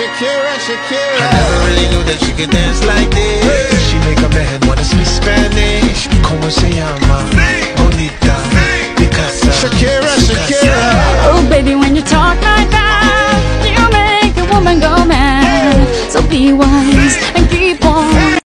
Shakira, Shakira. I never really knew that she could dance like this. She make a man wanna speak Spanish. Como se llama? Bonita. Picasa. Shakira, Shakira. Oh, baby, when you talk like that, you make a woman go mad. So be wise and keep